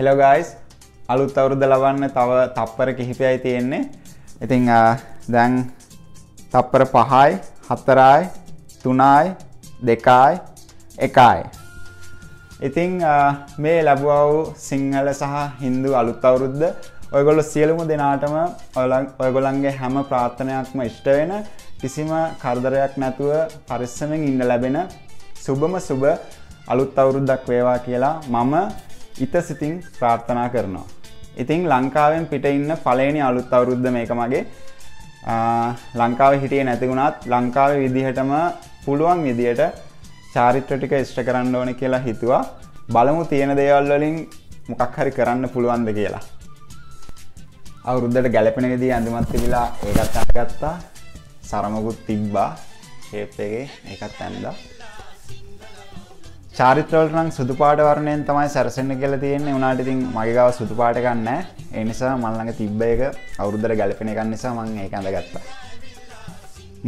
Hello guys අලුත් අවුරුද්ද ලබන්න තව තප්පර කිහිපයයි තියෙන්නේ. ඉතිං දැන් තප්පර පහයි හත්තරයි තුනායි දෙකායි එකයි. ඉතිං මේ ලැබුව වූ සිංහල සහ හින්දු අලුත් අවුරුද්ද ඔයගොල්ලො සියලුම දෙනාටම ඔයගොලන්ගේ හැම ප්‍රාර්ථනයක්ම ඉෂ්ට වෙන කිසිම කරදරයක් නැතුව පරිස්සමෙන් ඉන්න ලැබෙන සුබම සුබ අලුත් අවුරුද්දක් වේවා කියලා මම ඉත සිතින් ප්‍රාර්ථනා කරනවා. ඉතිං ලංකාවෙන් පිට ඉන්න පලේනි අලුත් අවුරුද්ධ මේක මගේ ලංකාව හිටිය නැතිවුණත් ලංකාව විදිහටම පුළුවන් විදියට චාරිත්‍ර ටික ඉෂ්ට කරන්න ඕන කියලා හිතුවා බලමු තියෙන දේවල් වලින් මොකක් හරි කරන්න පුළුවන්ද කියලා. අවුරුද්දට ගැලපෙන විදිහ ඇඳුමත් තිබිලා ඒකත් අරගත්තා. සරමකුත් තිබ්බා. ෂේප් එකේ ඒකත් ඇඳලා. චාරිත්‍රවලට නම් සුදු පාට වර්ණයෙන් තමයි සැරසෙන්න කියලා තියෙන්නේ. උනාට ඉතින් මගේ ගාව සුදු පාට එකක් නැහැ. ඒ නිසා මම ළඟ තිබ්බ එක අවුරුද්දට ගැලපෙන එකක් නිසා මම ඒක ඇඳගත්තා.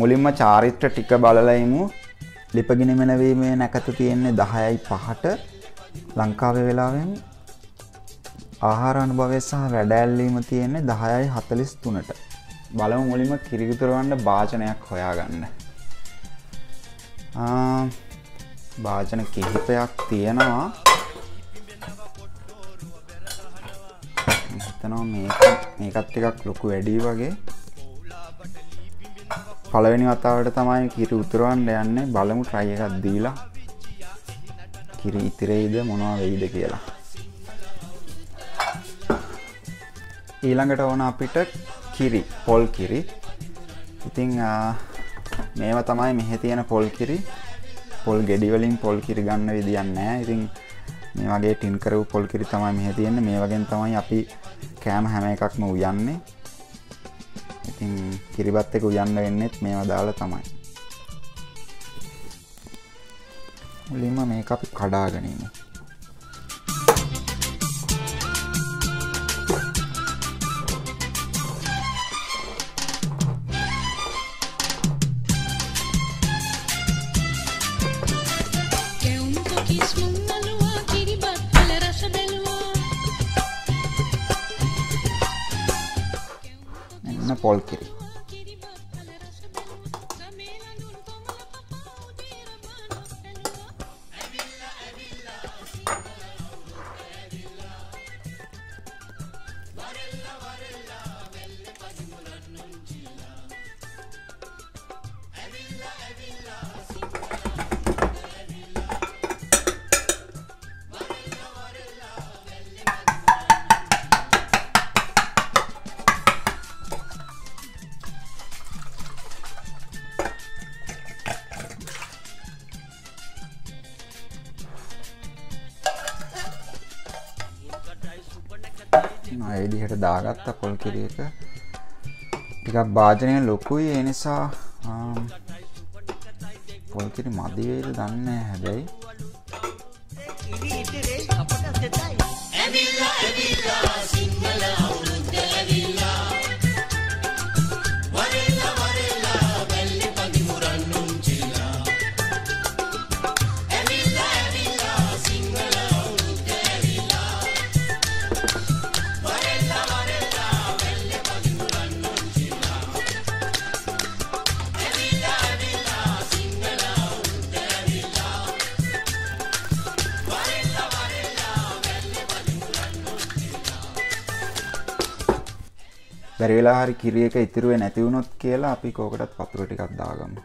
මුලින්ම චාරිත්‍ර ටික බලලා ඉමු. ලිපගිනි මෙනවීමේ නැකත තියෙන්නේ 10යි 5ට ලංකාවේ වෙලාවෙන් ආහාර අනුභවය සහ වැඩැල්ලීම තියෙන්නේ 10යි 43ට. බලමු මුලින්ම කිරිගුතරවන්න භාජනයක් හොයාගන්න. භාජන කිහිපයක් තියෙනවා. හිතනවා මේක මේකත් ටිකක් ලොකු වැඩි වගේ. පළවෙනි වතාවට තමයි කිරි උතුරවන්න යන්නේ. බලමු try එකක් දීලා. කිරි ඉතිරෙයිද මොනවා වෙයිද කියලා. ඊළඟට ඕන අපිට කිරි පොල් කිරි. ඉතිං මේව තමයි මෙහෙ තියෙන පොල් කිරි. පොල් ගෙඩිවලින් පොල් කිරි ගන්න විදියන්නෑ ඉතින් මේ වගේ ටින් කරපු පොල් කිරි තමයි මෙහෙ තියෙන්නේ. මේ වගේ තමයි අපි කෑම හැම එකක්ම උයන්නේ. ඉතින් කිරිබත් එක උයන්න වෙන්නෙත් මේවා දාලා තමයි. මුලින්ම මේක අපි කඩාගෙන Valkyrie. Love. පොල් කිරි එදිහට දාගත්ත පොල් කිරි එක ටිකක් භාජනය ලොකුයි. ඒ නිසා පොල් කිරි මදිවේද දන්න හැබැයි බැරි වෙලා හරි කිරි එක ඉතිරුවේ නැති වුණොත් කියලා අපි කෝකටත් වතුර ටිකක් දාගමු.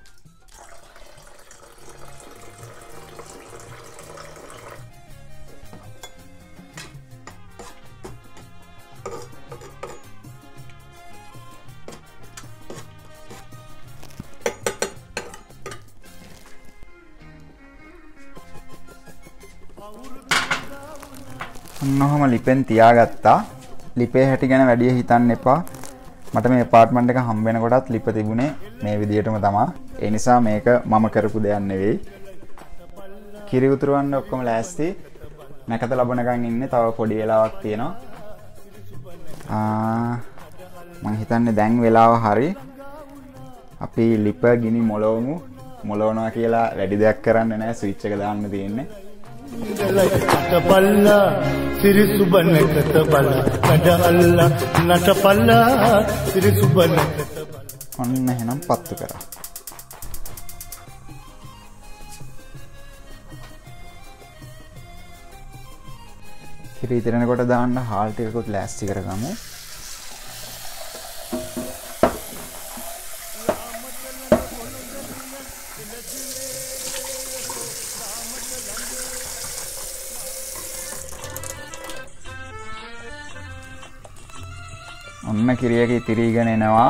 ඔන්නොහොම ලිපෙන් තියාගත්තා ලිපේ හැටි ගැන වැඩිය හිතන්න එපා මට මේ පාර්ට්මන්ට් එක හම්බෙන කොටත් ලිප තිබුණේ මේ විදිහටම තමා. ඒ නිසා මේක මම කරපු දෙයක් නෙවෙයි. කිරි උතුරවන්න ඔක්කොම ලෑස්ති. නැකත ලබනකන් ඉන්නේ තව පොඩි වෙලාවක් තියෙනවා. මං හිතන්නේ දැන් වෙලාව හරි. අපි ලිප ගිනි මොලවමු මොලවනවා කියලා වැඩි දෙයක් කරන්න නෑ. ස්විච් එක දාන්න තියෙන්නේ. නට පල්ලා සිරිසුබ නැකත බල කඩ අල්ලා නට පල්ලා සිරිසුබ නැකත බල ඔන්න එහෙනම් පත්තු කරා. කිරි ඉතිරෙනකොට දාන්න හාල් ටිකකුත් ලෑස්ති කරගමු. කිරියක ඉතිරීගෙන එනවා.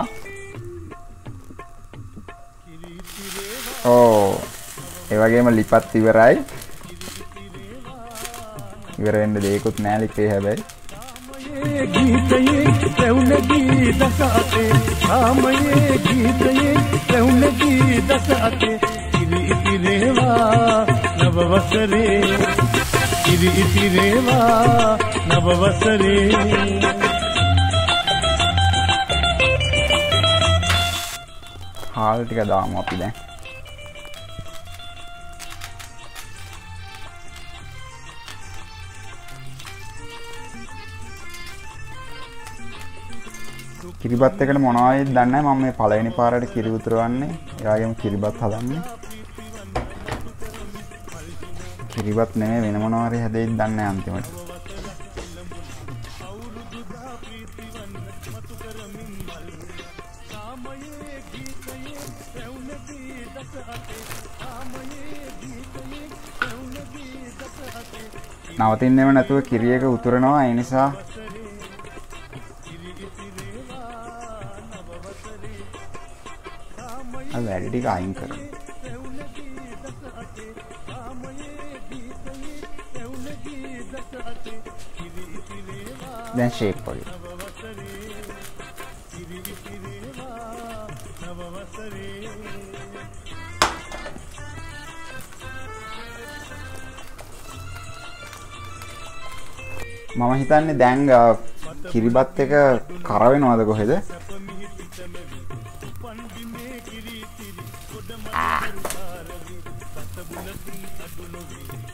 ඕ ඒ වගේම ලිපත් ඉවරයි. ඉවර වෙන්න දෙයක්වත් නෑ ලිපේ හැබැයි. ඒ ගීතයේ රැවුනගී දස අතේ ආමයේ ගීතයේ රැවුනගී දස අතේ ඉරි ඉතිරේවා නව වසරේ ඉරි ඉතිරේවා නව හාල් ටික දාමු අපි දැන්. කිරිබත් එකට මොනවයිද දන්නේ නැහැ. මම මේ පළවෙනි පාරට කිරි උතුරවන්නේ ඒ වගේම කිරිබත් හදන්නේ. කිරිබත් නෙමෙයි වෙන මොනවා හරි හැදෙයිද දන්නේ නැහැ අන්තිමට. නවතින්නෙම නැතුව කිරියක උතුරනවා ඒ නිසා අ වැඩි ටික අයින් කරමු දැන් ෂේප් වගේ. මම හිතන්නේ දැන් අ, කිරිබත් එක කර වෙනවද කොහෙද?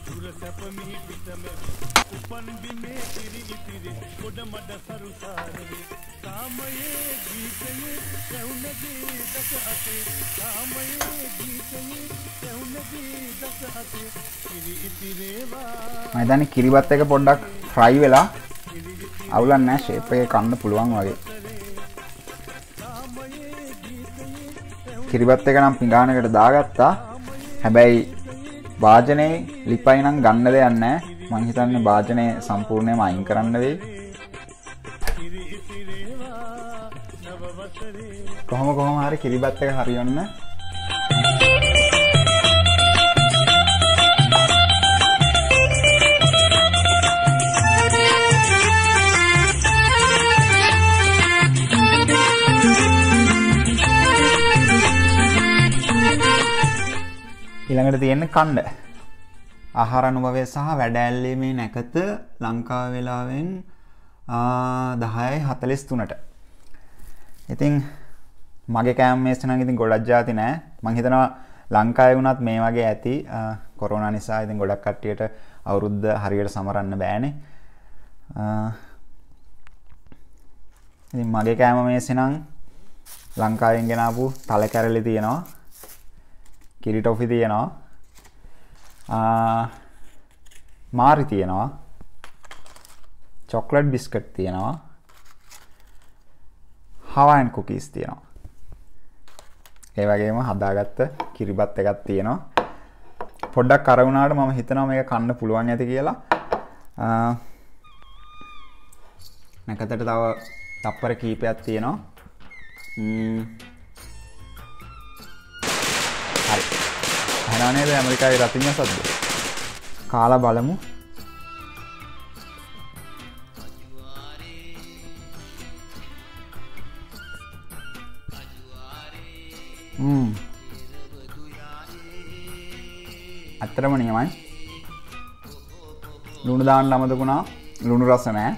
මම හිතන්නේ කිරිබත් එක පොඩ්ඩක් ෆ්‍රයි වෙලා අවුලක් නැහැ ෂේප් එකේ කන්න පුළුවන් වගේ. කිරිබත් එක නම් පිඟානකට දාගත්තා. හැබැයි වාජනේ ලිපයි නම් ගන්න දෙයක් නැහැ. මං හිතන්නේ වාජනේ සම්පූර්ණයෙන්ම අයින් කරන්න වෙයි. කොහොම කොහොම හරි කිරිබත් එක හරියන්න ඊළඟට තියෙන්නේ කණ්ඩ. ආහාර අනුභවය සහ වැඩ ඇල්ලීමේ නැකත ලංකාව වෙලාවෙන් 10:43ට. ඉතින් මගේ කෑම මේස් නම් ඉතින් ගොඩක් જાති නෑ. මං හිතනවා ලංකාවේ වුණත් මේ වගේ ඇති කොරෝනා නිසා ඉතින් ගොඩක් කට්ටියට අවුරුද්ද හරියට සමරන්න බෑනේ. ඉතින් මගේ කෑම මේසේ නම් ලංකාවෙන් ගෙනාපු තල කැරලි තියෙනවා. කිරි ටොෆි තියෙනවා. මාරි තියෙනවා. චොක්ලට් බිස්කට් තියෙනවා. හවයින් කුකීස් තියෙනවා. ඒ වගේම හදාගත්ත කිරිබත් එකක් තියෙනවා. පොඩ්ඩක් අර වුණාට මම හිතනවා මේක කන්න පුළුවන් ඇති කියලා. නැකතට තව තප්පර කීපයක් තියෙනවා. නේද ඇමරිකාවේ රතිඤ්ඤ සද්ද? කාලා බලමු. හ්ම්. ඇත්තටම නියමයි. ලුණු දාන්න අමතකුණා. ලුණු රස නැහැ.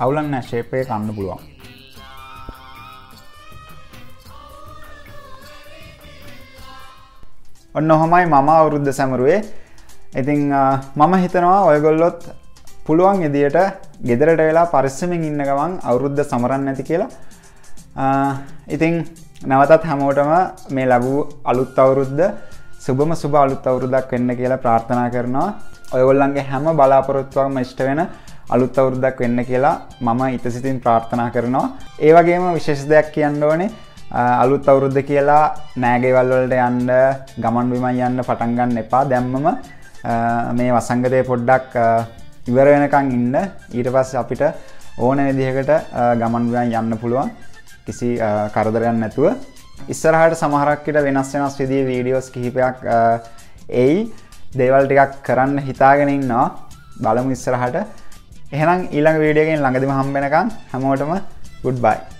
අවුලක් නැහැ ෂේප් එක කන්න පුළුවන්. ඔන්න ඔහොමයි මම අවුරුද්ධ සැමරුවේ. ඉතිං මම හිතනවා ඔයගොල්ලොත් පුළුවන් එදියට ගෙදරට වෙලා පරිස්සමින් ඉන්න ගමන් අවුරුද්ධ සමරන්න ඇති කියලා. ඉතිං නැවතත් හැමෝටම මේ ලැබූ අලුත් අවුරුද්ධ සුබම සුබ අලුත් අවුරුදක් වෙන්න කියලා ප්‍රාර්ථනා කරනවා. ඔයගොල්ලන්ගේ හැම බලාපොරොත්තුවක්ම ඉෂ්ට වෙන අලුත් අවුරුද්දක් වෙන්න කියලා මම ඉතසිතින් ප්‍රාර්ථනා කරනවා. ඒවගේම විශේෂ දෙයක් කියන්න ඕනේ. අලුත් අවුරුද්ධ කියලා නෑගේවල් වලට යන්න ගමන් විමන් යන්න පටන්ගන්න එපා. දැම්මම මේ වසංගතය පොඩ්ඩක් ඉවර වෙනකං ඉන්න. ඊට පස් අපිට ඕන විදිහකට ගමන් විමන් යන්න පුළුවන්. කිසි කරදරයන් නැතුව. ඉස්සරහට සමහරක්කට වෙනස් වෙනස් විදිී වීඩියෝස් කිහිපයක් එයි. දේවල් ටිකක් කරන්න හිතාගෙන ඉන්නවා. බලමු ඉස්සරහට. එහෙනම් ඊළඟ වීඩියගෙන් ළඟදිම හම්බෙනකම් හැමෝටම ගුඩ් බයි